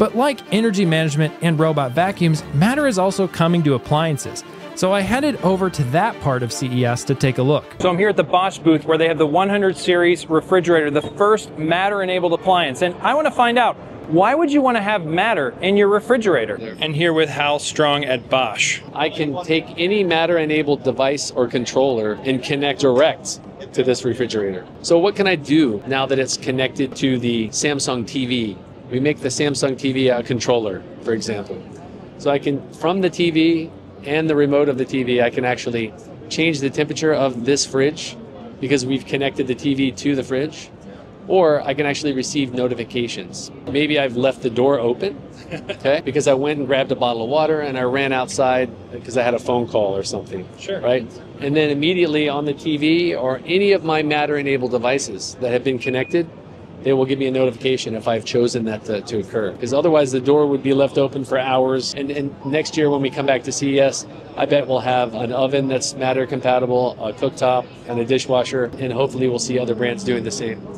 But like energy management and robot vacuums, Matter is also coming to appliances. So I headed over to that part of CES to take a look. So I'm here at the Bosch booth where they have the 100 series refrigerator, the first Matter enabled appliance. And I want to find out why would you want to have Matter in your refrigerator? And here with Hal Strong at Bosch. I can take any Matter enabled device or controller and connect direct to this refrigerator. So, what can I do now that it's connected to the Samsung TV? We make the Samsung TV a controller, for example. So, I can, from the TV and the remote of the TV, I can actually change the temperature of this fridge because we've connected the TV to the fridge or I can actually receive notifications. Maybe I've left the door open, okay, because I went and grabbed a bottle of water and I ran outside because I had a phone call or something. Sure. Right? And then immediately on the TV or any of my Matter enabled devices that have been connected, they will give me a notification if I've chosen that to, to occur. Because otherwise, the door would be left open for hours. And, and next year, when we come back to CES, I bet we'll have an oven that's Matter compatible, a cooktop, and a dishwasher, and hopefully, we'll see other brands doing the same.